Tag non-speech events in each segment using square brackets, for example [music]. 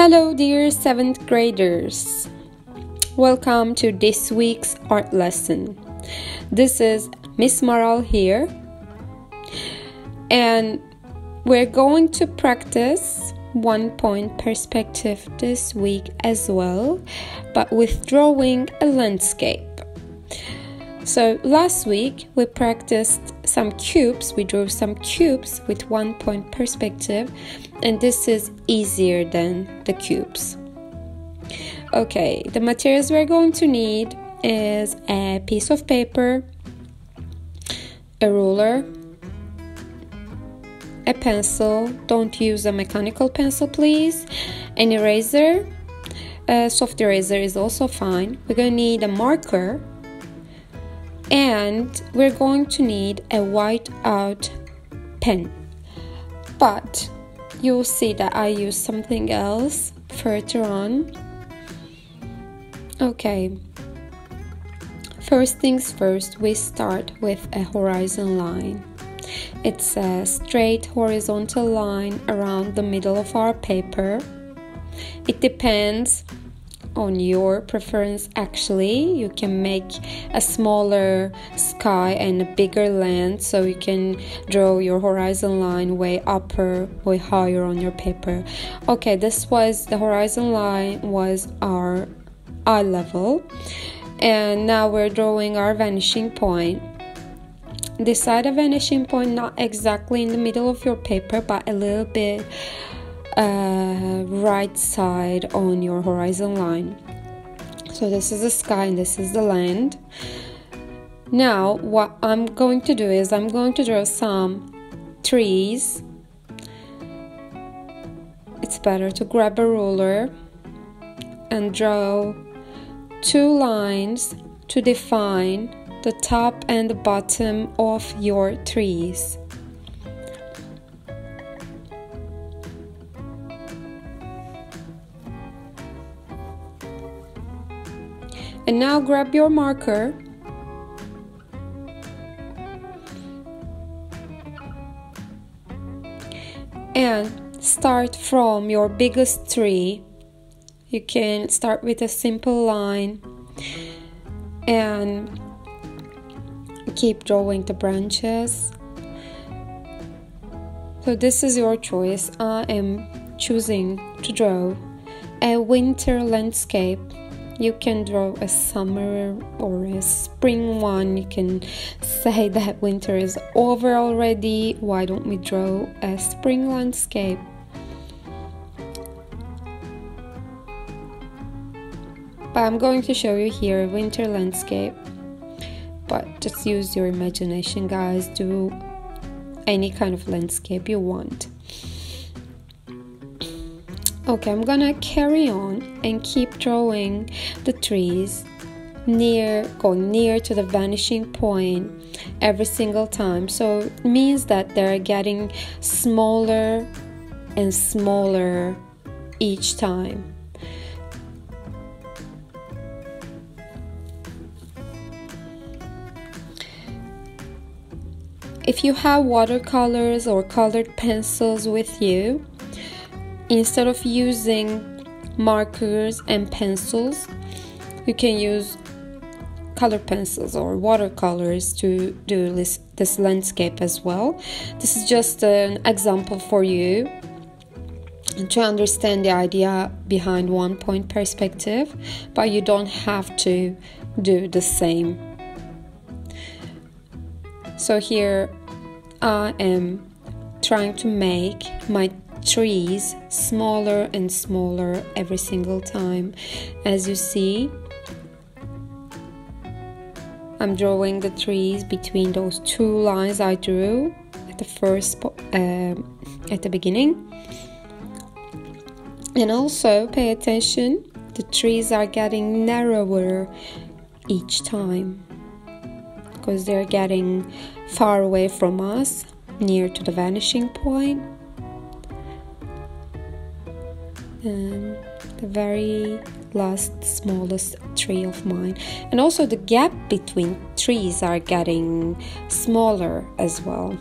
Hello, dear seventh graders. Welcome to this week's art lesson. This is Miss Maral here, and we're going to practice one point perspective this week as well, but with drawing a landscape. So, last week we practiced some cubes, we drew some cubes with one point perspective, and this is easier than the cubes. Okay, the materials we're going to need is a piece of paper, a ruler, a pencil. Don't use a mechanical pencil, please. An eraser, a soft eraser is also fine. We're going to need a marker and we're going to need a white out pen. But you'll see that I use something else further on. Okay. First things first we start with a horizon line. It's a straight horizontal line around the middle of our paper. It depends on your preference actually. You can make a smaller sky and a bigger land so you can draw your horizon line way upper way higher on your paper. Okay this was the horizon line was our eye level. And now we're drawing our vanishing point. Decide a vanishing point not exactly in the middle of your paper but a little bit uh, right side on your horizon line. So this is the sky and this is the land. Now what I'm going to do is I'm going to draw some trees. It's better to grab a ruler and draw two lines to define the top and the bottom of your trees. And now grab your marker and start from your biggest tree. You can start with a simple line and keep drawing the branches. So, this is your choice. I am choosing to draw a winter landscape you can draw a summer or a spring one. You can say that winter is over already. Why don't we draw a spring landscape? But i'm going to show you here a winter landscape. But just use your imagination guys. Do any kind of landscape you want Okay, I'm gonna carry on and keep drawing the trees near going near to the vanishing point every single time. So it means that they're getting smaller and smaller each time. If you have watercolors or colored pencils with you instead of using markers and pencils you can use color pencils or watercolors to do this, this landscape as well. This is just an example for you to understand the idea behind one point perspective but you don't have to do the same. So here i am trying to make my trees smaller and smaller every single time. As you see, I'm drawing the trees between those two lines I drew at the first uh, at the beginning. And also pay attention, the trees are getting narrower each time because they're getting far away from us, near to the vanishing point. Um, the very last smallest tree of mine and also the gap between trees are getting smaller as well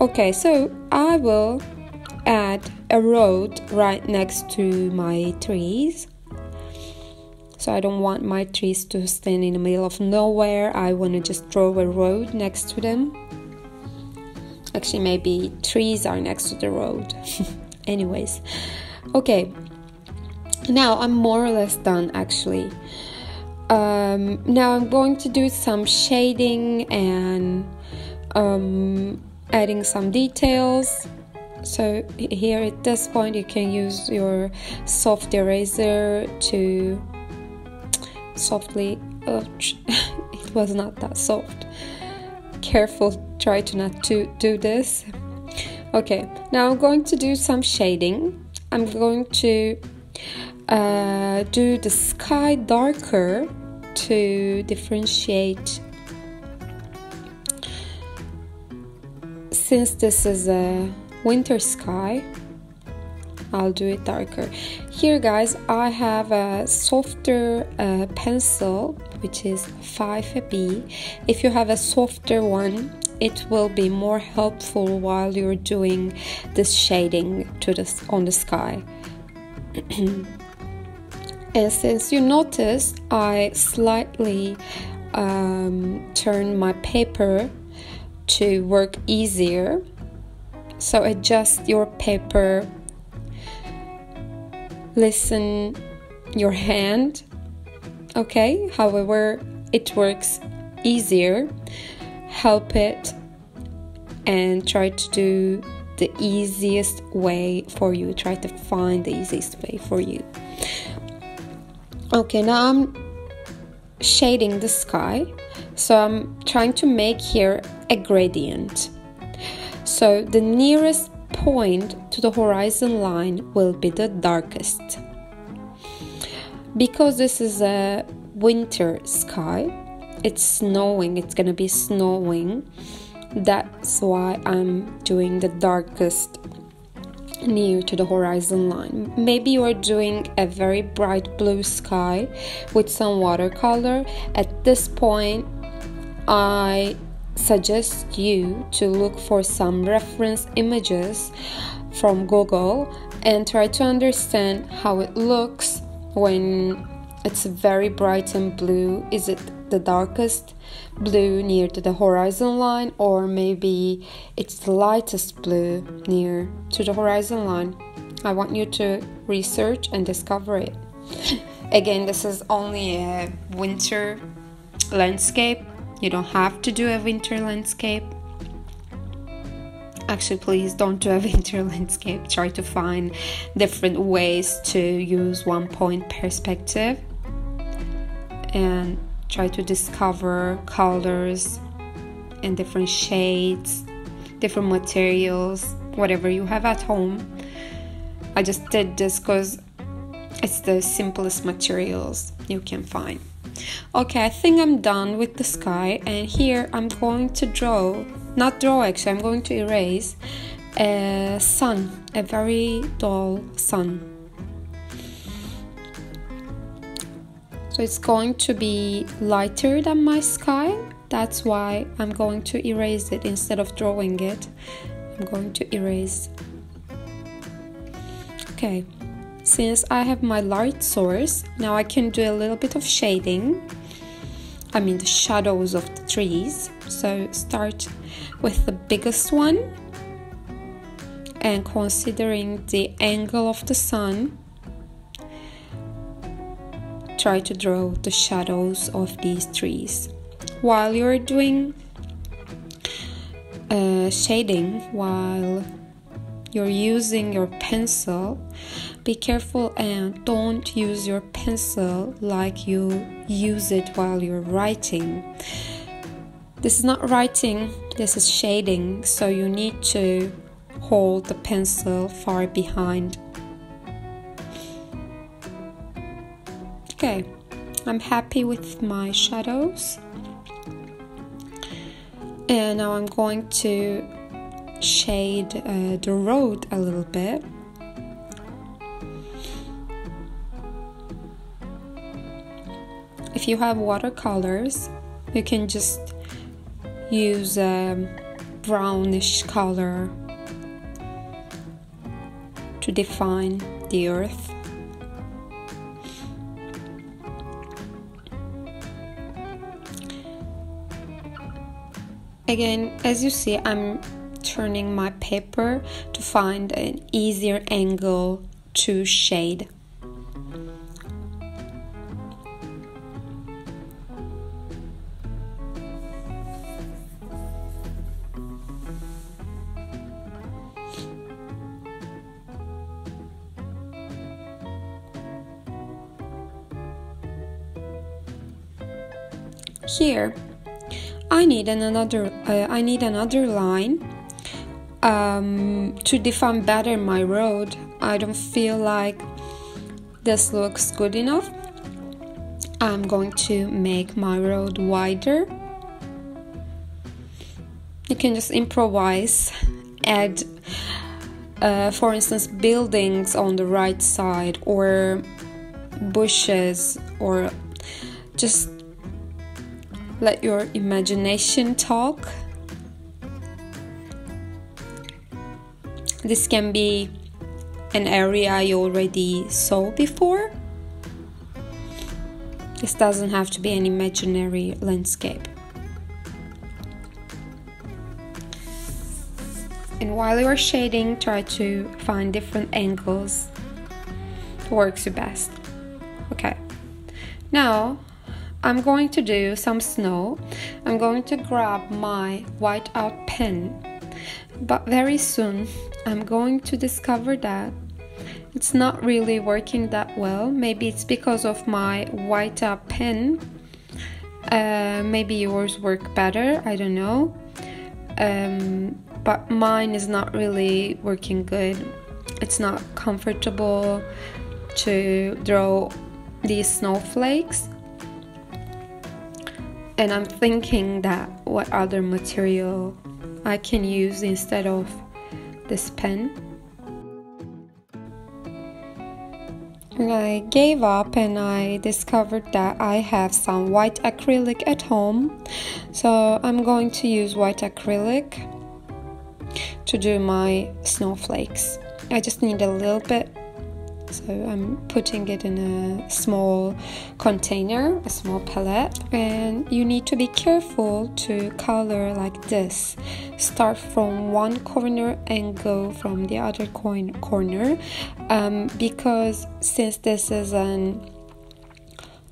okay so i will add a road right next to my trees so I don't want my trees to stand in the middle of nowhere. I want to just draw a road next to them. Actually, maybe trees are next to the road. [laughs] Anyways, okay. Now I'm more or less done actually. Um, now I'm going to do some shading and um, adding some details so here at this point you can use your soft eraser to softly. Oh, [laughs] it was not that soft. Careful, try to not to do this. Okay, now I'm going to do some shading. I'm going to uh, do the sky darker to differentiate. Since this is a winter sky, I'll do it darker. Here guys, I have a softer uh, pencil which is 5B. If you have a softer one, it will be more helpful while you're doing this shading to this on the sky. [clears throat] and since you notice, I slightly um, turn my paper to work easier. So adjust your paper listen your hand okay? However it works easier. Help it and try to do the easiest way for you. Try to find the easiest way for you. Okay now i'm shading the sky. So i'm trying to make here a gradient. So the nearest point to the horizon line will be the darkest. Because this is a winter sky, it's snowing, it's gonna be snowing. That's why I'm doing the darkest near to the horizon line. Maybe you are doing a very bright blue sky with some watercolor. At this point, I suggest you to look for some reference images from Google and try to understand how it looks when it's very bright and blue. Is it the darkest blue near to the horizon line, or maybe it's the lightest blue near to the horizon line? I want you to research and discover it. [laughs] Again, this is only a winter landscape you don't have to do a winter landscape. Actually, please don't do a [laughs] winter landscape. Try to find different ways to use one point perspective and try to discover colors and different shades, different materials, whatever you have at home. I just did this because it's the simplest materials you can find. Okay, I think I'm done with the sky and here I'm going to draw, not draw actually, I'm going to erase a sun, a very dull sun. So it's going to be lighter than my sky. That's why I'm going to erase it instead of drawing it. I'm going to erase. Okay, since I have my light source, now I can do a little bit of shading. I mean the shadows of the trees. So start with the biggest one and considering the angle of the sun try to draw the shadows of these trees while you're doing uh, shading while you're using your pencil be careful and don't use your pencil like you use it while you're writing. This is not writing, this is shading, so you need to hold the pencil far behind. Okay, I'm happy with my shadows. And now I'm going to shade uh, the road a little bit. If you have watercolors you can just use a brownish color to define the earth. Again, as you see, I'm turning my paper to find an easier angle to shade. Here, I need another. Uh, I need another line um, to define better my road. I don't feel like this looks good enough. I'm going to make my road wider. You can just improvise, add, uh, for instance, buildings on the right side or bushes or just let your imagination talk. This can be an area you already saw before. This doesn't have to be an imaginary landscape. And while you are shading, try to find different angles. It works you best. Okay. Now I'm going to do some snow. I'm going to grab my whiteout pen, but very soon I'm going to discover that it's not really working that well. Maybe it's because of my whiteout pen. Uh, maybe yours work better. I don't know. Um, but mine is not really working good. It's not comfortable to draw these snowflakes and I'm thinking that what other material I can use instead of this pen. And I gave up and I discovered that I have some white acrylic at home. So I'm going to use white acrylic to do my snowflakes. I just need a little bit so I'm putting it in a small container, a small palette, and you need to be careful to color like this. Start from one corner and go from the other corner um, because since this is an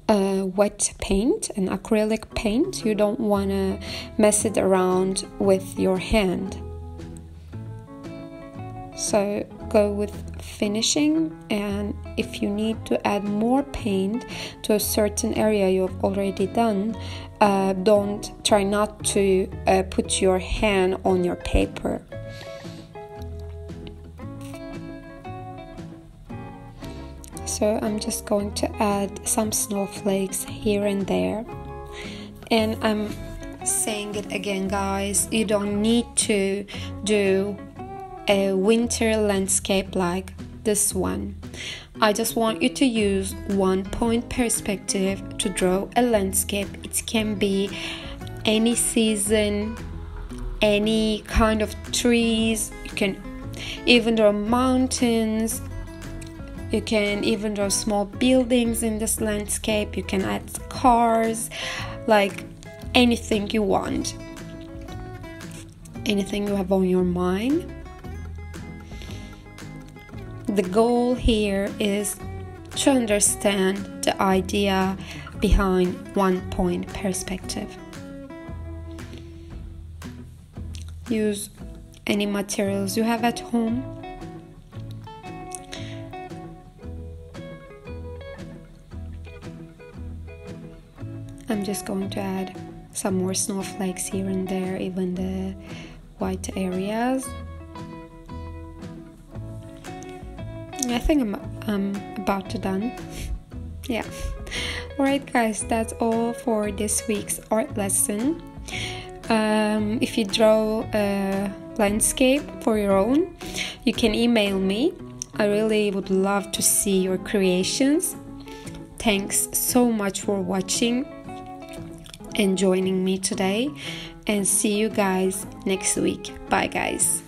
uh, wet paint, an acrylic paint, you don't want to mess it around with your hand. So go with finishing and if you need to add more paint to a certain area you've already done uh, don't try not to uh, put your hand on your paper. So I'm just going to add some snowflakes here and there. And I'm saying it again guys you don't need to do a winter landscape like this one. I just want you to use one point perspective to draw a landscape. It can be any season, any kind of trees. You can even draw mountains. You can even draw small buildings in this landscape. You can add cars, like anything you want. Anything you have on your mind the goal here is to understand the idea behind one point perspective. Use any materials you have at home. I'm just going to add some more snowflakes here and there, even the white areas. I think I'm, I'm about to done. yeah. Alright, guys, that's all for this week's art lesson. Um, if you draw a landscape for your own, you can email me. I really would love to see your creations. Thanks so much for watching and joining me today, and see you guys next week. Bye, guys.